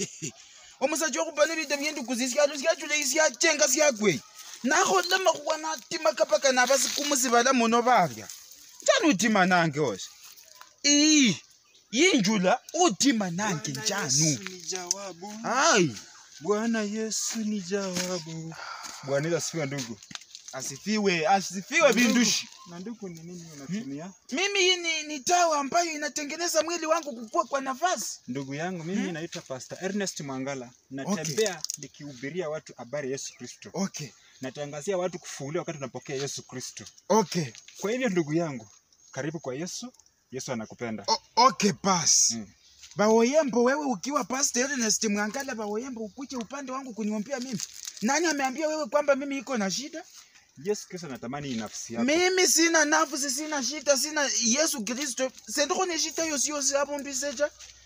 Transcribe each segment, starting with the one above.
omusajja okubba n'ebidde byendukuzi sikatula sikyacenga sikyagweyi nakholama khuwana timaka paka nabasi kumusibala muno balya njani utima nange osa ii yinjula utima nange njanu hayi bwana yesu ni jawabu. Ah, bwana ilasifiwa ndugu. Asifiwe asifiwe bindushi Na nduku ni nini unatumia? mimi hii ni, ni dawa ambayo inatengeneza mwili wangu kukua kwa nafasi Ndugu yangu mimi naitwa Pastor Ernest Mwangala. Natembea nikihubiria watu habari Yesu Kristo. okay Natangazia watu kufunguliwa wakati unapokea Yesu Kristo. okay Kwa hivyo ndugu yangu, karibu kwa Yesu. Yesu anakupenda. o, okay basi Hmm. bawoyembo wewe ukiwa Pastor Ernest Mwangala bawoyembo ukuje upande wangu kuniombea mimi nani ameambia wewe kwamba mimi iko na shida Yesu Kristo anatamani nafsi yako. mimi sina nafsi sina shida sina yesu kristo sendikhone shida yosi yosi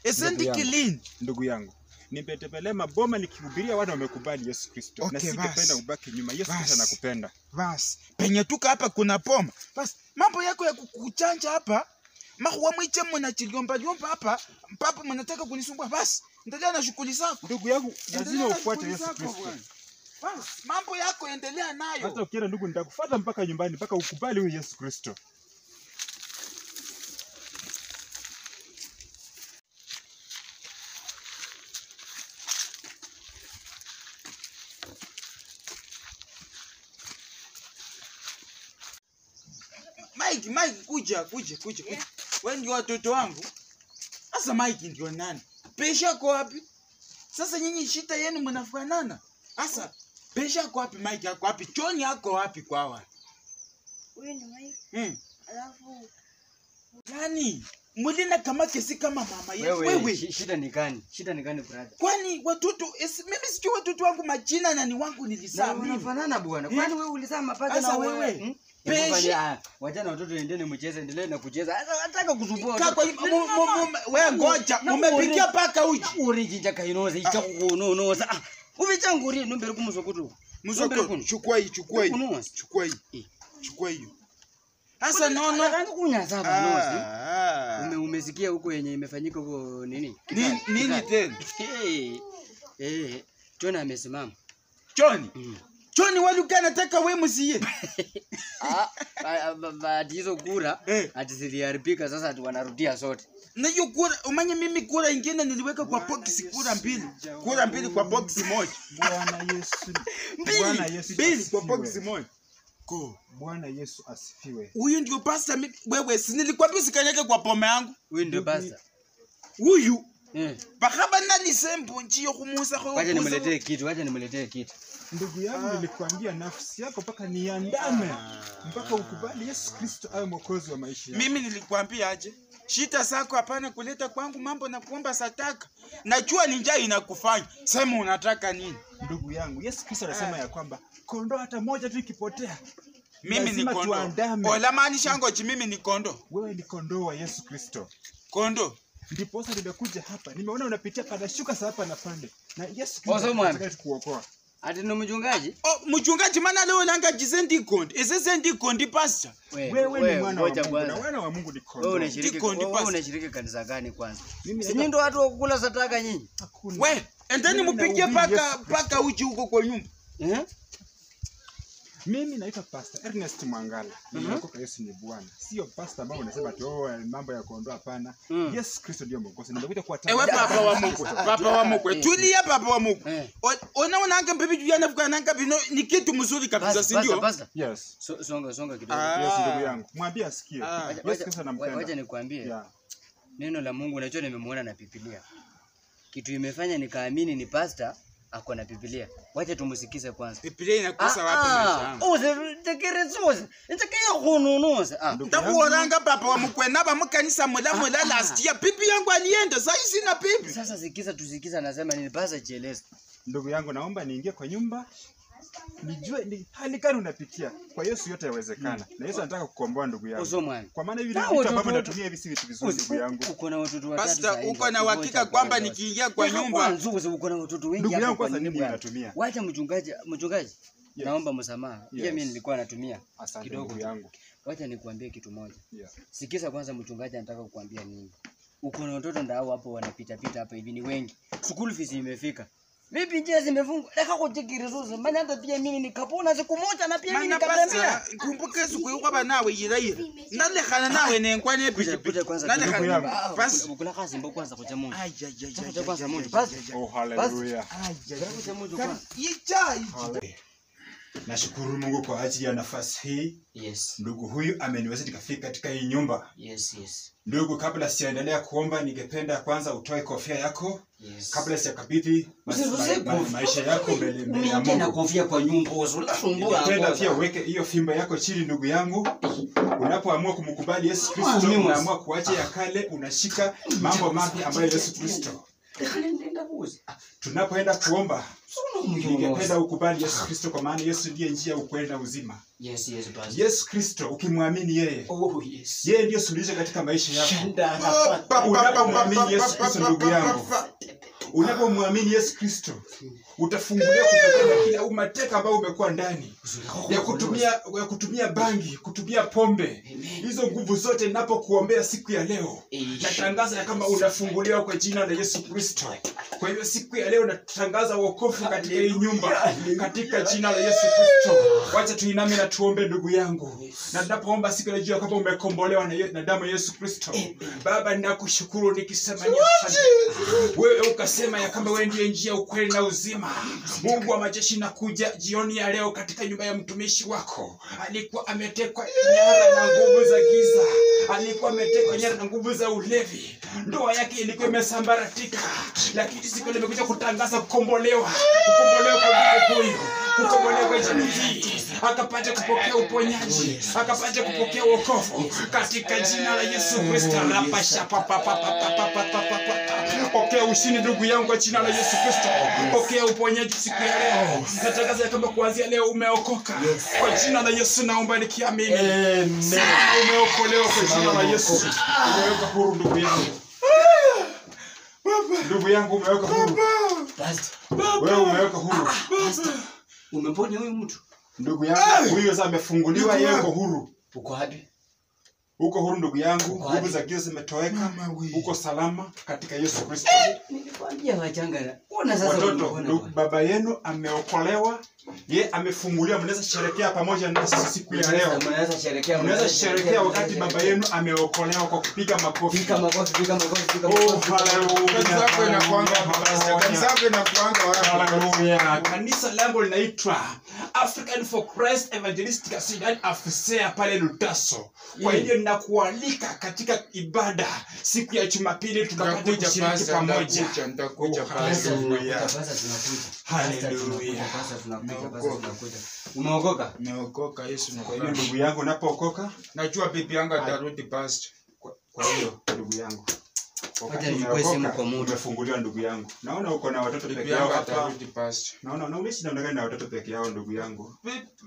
Esendi kilin. Ndugu yangu, Nipetepele maboma nikihubiria watu wamekubali Yesu Kristo. Okay, na singependa ubaki nyuma. Yesu Kristo anakupenda. Bas. penye tuka hapa kuna poma Bas. mambo yako ya kukuchanja hapa mahuwa mwiche mwana chiliomba hapa mpapa mnataka kunisumbua Bas. endelea na shughuli zako Ndugu yangu, lazima ufuate Yesu Kristo. Mambo yako endelea nayo. Hata ukienda ndugu, nitakufuata mpaka nyumbani mpaka ukubali huyu Yesu Kristo. mike mike kuja kuja kuja kuja. Wewe ndio watoto wangu. Sasa mike ndio nani? Pesha kwa wapi? Sasa nyinyi shita yenu mnafanana. Sasa pesha ako wapi mike ako wapi choni ako wapi kwawa Huyu ni Mike, hmm. alafu yani mulina kama kesi kama mama yetu Wewe, wewe shi- shida ni gani? Shida ni gani brother? kwani watoto mimi sijui watoto wangu majina na ni wangu Na Unafanana bwana. Eh? Kwani wewe ulizaa mapacha na wewe, wewe? hmm? Wajana ah, watoto endeni mcheze, endelee na kucheza. Nataka kusumbua. Wewe ngoja na- paka uji uri kainoza, kainoze ubechanguri nombere kumusokutu. mzoko chukua hii chukua hii chukua hii Eh. chukua hiyo hasa nono Anataka kunyaza banozi. Ah. Ume, umesikia huko yenye imefanyika huko nini? Nini- nini tena Eh. Eh. John amesimama. choni Mm. Choni waluka nataka we msiye Ah, ba- ba- ba- ati hizo kura Eh. ati ziliharibika sasa ati wanarudia sote. na hiyo kura umanye mimi kura ingine niliweka kwa box kura mbili kura mbili kwa box moja Bwana Yesu. Bwana mbili Yesu mbili kwa box moja ko Bwana Yesu asifiwe. huyu ndio pasta mimi wewe si nilikwambia usikanyage kwa pome yangu Huyu ndio basta. huyu Eh. nani sembo nchiyo kumusa kwa. Wacha nimletee kitu, wacha nimletee kitu. Ndugu yangu, nilikwambia nafsi yako mpaka niandame mpaka ukubali Yesu Kristo awe mwokozi wa maisha yako. mimi nilikwambia aje? Shita zako hapana kuleta kwangu mambo na kuomba sataka najua ni njaa inakufanya. Sema unataka nini? Ndugu yangu, Yesu Kristo anasema ya kwamba kondoo hata moja tu ikipotea, mimi ni kondo tuandame. ola maanisha ngoji, mimi ni kondo wewe ni kondoo wa Yesu Kristo. kondo Ndiposa nimekuja hapa, nimeona unapitia panashuka za hapa na pande, na Yesu Kristo anataka kukuokoa. Ati ni mchungaji? oh, mchungaji mana leo nanga jise ndikondi ese ndikondi pastor Wewe ni mwana wa Mungu na wana wa Mungu ni kondoo. unashiriki wewe unashiriki kanisa gani kwanza? Nyinyi ndio watu wa kukula sataka nyinyi? Endeni Mimi paka paka uji huko kwa nyumba Eh? Mimi naitwa Pastor Ernest Mwangala. Nimeokoka Yesu ni Bwana. Sio pastor ambao unasema tu oh, mambo ya kuondoa hapana. Mm. Yesu Kristo ndio mwokozi. Nimekuja kwa ewe papa wa Mungu. papa wa Mungu. Eh. tulia papa wa Mungu. Ona unaanga mbibi juu yana juyana fukananga bino ni kitu mzuri kabisa si ndio. Yes. So- Songa songa kidogo. Ah. Yes ndugu yangu. Mwambie asikie. Ah. Yesu Kristo anampenda. Wacha nikwambie. Yeah. Neno la Mungu unajua nimemuona na Biblia. Kitu imefanya nikaamini ni pastor ako na Biblia. Wacha tumusikize kwanza. biblia inakosa wapi maisha yangu? uzetekerezuze ntekeye kununuza. Ah Ndugu yangu, ndakuoranga papa wa mkwena ba mkanisa mukanisa mulamula last year Bibi yangu alienda. Sai sina bibi. sasa sikiza tusikiza nasema nini? Basa chieleza ndugu yangu naomba niingie kwa nyumba nijue ni hali gani unapitia. Kwa Yesu yote yawezekana. Na Yesu anataka kukomboa ndugu yangu. Kwa maana hivi vitu ambavyo natumia hivi si vitu vizuri ndugu yangu. uko na watoto watatu Pastor, uko na uhakika kwamba nikiingia kwa nyumba nzuri, uko- uko na watoto wengi Ndugu yangu kwa kwanza nini nini unatumia? wacha mchungaji mchungaji naomba msamaha pia mimi nilikuwa natumia kidogo ndugu yangu. wacha nikuambie kitu moja sikiza kwanza mchungaji anataka kukuambia nini uko na watoto ndao hapo wanapita pita hapa hivi ni wengi. School fees imefika. Vipi njia zimefungwa? Leka kutikiri sasa. Maana hata pia mimi nikapona siku moja na pia mimi nikatembea. Kumbuka siku hiyo kwamba nawe yiraira. Ndale khana ah. nawe ne nkwane pita pita kwanza. Ndale khana. Bas. Ukula kazi mbo kwanza kwa moja. Ai ai ai. Kwa kwanza moja. Oh hallelujah. Ai. Kwa moja kwanza. Yicha. Nashukuru Mungu kwa ajili ya nafasi hii. Yes. Ndugu huyu ameniweza nikafika katika hii nyumba. Yes, yes. Ndugu, kabla sijaendelea kuomba, ningependa kwanza utoe kofia yako Yes. kabla sijakabidhi maisha yako mbele mbele ya Mungu. kofia kwa nyumba unasumbua. Ningependa pia uweke hiyo fimbo yako chini, ndugu yangu. Unapoamua kumkubali Yesu Kristo, unaamua kuacha ya kale, unashika mambo mapya ambayo Yesu Kristo. Tunapoenda kuomba, ningependa ukubali Yesu Kristo, kwa maana Yesu ndiye njia, ukweli na uzima. Yes, yes, basi. Yesu Kristo, ukimwamini yeye, Oh, yes. yeye ndiyo suluhisho katika maisha yako. Unapomwamini Yesu Kristo, ndugu yangu, unapomwamini Yesu Kristo utafungulia kutoka kila umateka ambao umekuwa ndani ya kutumia ya kutumia bangi, kutumia pombe, hizo nguvu zote. Ninapokuombea siku ya leo, natangaza ya kama unafunguliwa kwa jina la Yesu Kristo. Kwa hiyo siku ya leo natangaza wokovu katika hii nyumba katika jina la Yesu Kristo. Wacha tuiname na tuombe, ndugu yangu, na tunapoomba siku ya leo kwamba umekombolewa na, na damu ya Yesu Kristo. Baba, ninakushukuru nikisema ni asante. Wewe ukasema ya kwamba wewe ndiye njia, ukweli na uzima. Mungu wa majeshi, nakuja jioni ya leo katika nyumba ya mtumishi wako. Alikuwa ametekwa nyara na nguvu za giza, alikuwa ametekwa nyara na nguvu za ulevi. Ndoa yake ilikuwa imesambaratika, lakini siku ile imekuja kutangaza kukombolewa, kukombolewa kwa huyu, kukombolewa kwa jamii hii, akapata kupokea uponyaji, akapata kupokea wokovu katika jina la Yesu Kristo. Rapasha pa pa pa pa pa pa pa pa pa pa. Pokea ushindi ndugu yangu kwa jina la Yesu Kristo. Pokea uponyaji siku ya leo. Natangaza ya kwamba kuanzia leo umeokoka kwa jina la Yesu, naomba nikiamini. Amen. umeokolewa kwa jina la Yesu. Umeweka huru ndugu yangu. Ndugu yangu umeweka huru. Baba. Wewe umeweka huru. Baba. Umeponya huyu mtu? Ndugu yangu huyo sasa amefunguliwa, yeye yangu. uko huru. Uko wapi? Uko huru ndugu yangu, nguvu za giza zimetoweka, uko salama katika Yesu Kristo. Watoto, baba yenu ameokolewa ye amefunguliwa. Mnaweza sherekea pamoja na sisi siku ya leo. Mnaweza sherekea. Mnaweza sherekea wakati baba yenu ameokolewa kwa kupiga makofi. Piga makofi, piga makofi, piga Oh, makofi. Oh? Hallelujah. Kanisa langu linaitwa African for Christ Evangelistic Association afisea pale Lutaso. Kwa hivyo ninakualika katika ibada siku ya Jumapili tukapate kushiriki pamoja. Haleluya, nitakuja Umeokoka? Nimeokoka Yesu. Kwa hiyo ndugu yangu, unapookoka najua bibi yangu atarudi past. Kwa hiyo ndugu yangu umefunguliwa ndugu yangu, naona uko na watoto peke yao hapa, naona naulishi namna gani na watoto peke yao. Ndugu yangu,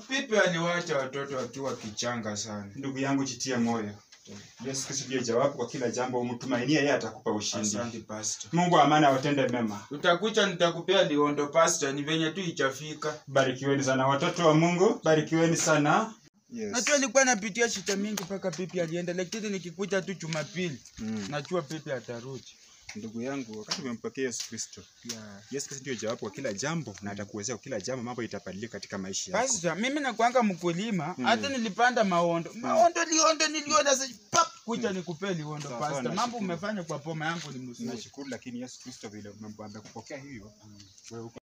vipi aliwacha watoto wakiwa kichanga sana? Ndugu yangu, jitie moyo. Yesu Kristo ndiye jawabu kwa kila jambo, umtumainie yeye atakupa ushindi. Asante pastor. Mungu amana amani awatende mema. Utakucha nitakupea liondo pastor, ni venye tu ichafika. Barikiweni sana watoto wa Mungu, barikiweni sana. Yes. Najua nilikuwa napitia shida mingi mpaka pipi alienda, lakini nikikuja tu Jumapili Mm. najua pipi atarudi. Ndugu yangu, wakati umempokea Yesu Kristo, yeah. Yesu Kristo ndio jawabu kwa kila jambo na atakuwezea kwa kila jambo, mambo itabadilika katika maisha yako. Basi mimi nakwanga mkulima, Mm. hata nilipanda maondo. Maondo liondo niliona sasa pap kuja mm. nikupe liondo so, pastor Mambo umefanya kwa poma yangu ni mzuri. Nashukuru, lakini Yesu Kristo vile umempokea hivyo, wewe uko